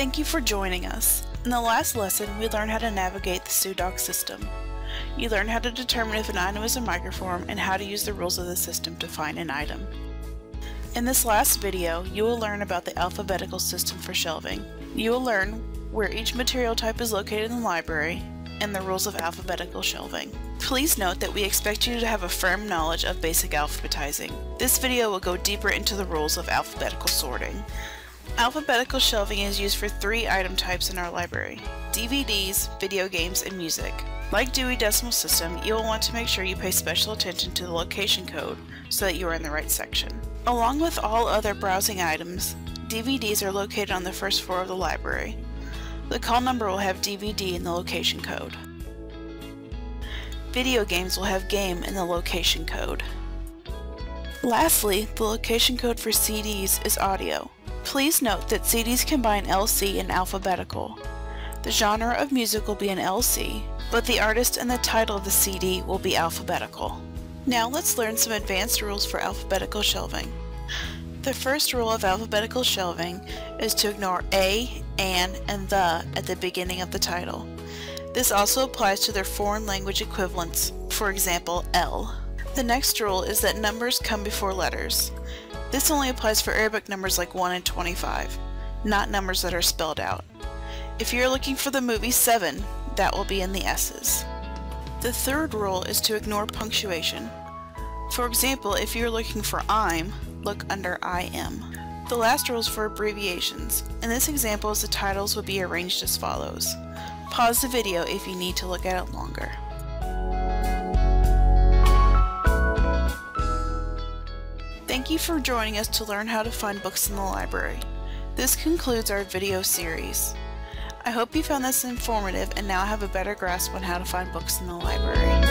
Thank you for joining us. In the last lesson, we learned how to navigate the SUDOC system. You learned how to determine if an item is a microform and how to use the rules of the system to find an item. In this last video, you will learn about the alphabetical system for shelving. You will learn where each material type is located in the library and the rules of alphabetical shelving. Please note that we expect you to have a firm knowledge of basic alphabetizing. This video will go deeper into the rules of alphabetical sorting. Alphabetical shelving is used for three item types in our library, DVDs, video games, and music. Like Dewey Decimal System, you will want to make sure you pay special attention to the location code so that you are in the right section. Along with all other browsing items, DVDs are located on the first floor of the library. The call number will have DVD in the location code. Video games will have game in the location code. Lastly, the location code for CDs is audio. Please note that CDs combine LC and alphabetical. The genre of music will be an LC, but the artist and the title of the CD will be alphabetical. Now let's learn some advanced rules for alphabetical shelving. The first rule of alphabetical shelving is to ignore a, an, and the at the beginning of the title. This also applies to their foreign language equivalents, for example, L. The next rule is that numbers come before letters. This only applies for Arabic numbers like 1 and 25, not numbers that are spelled out. If you're looking for the movie 7, that will be in the S's. The third rule is to ignore punctuation. For example, if you're looking for I'm, look under IM. The last rule is for abbreviations. In this example, the titles would be arranged as follows. Pause the video if you need to look at it longer. Thank you for joining us to learn how to find books in the library. This concludes our video series. I hope you found this informative and now have a better grasp on how to find books in the library.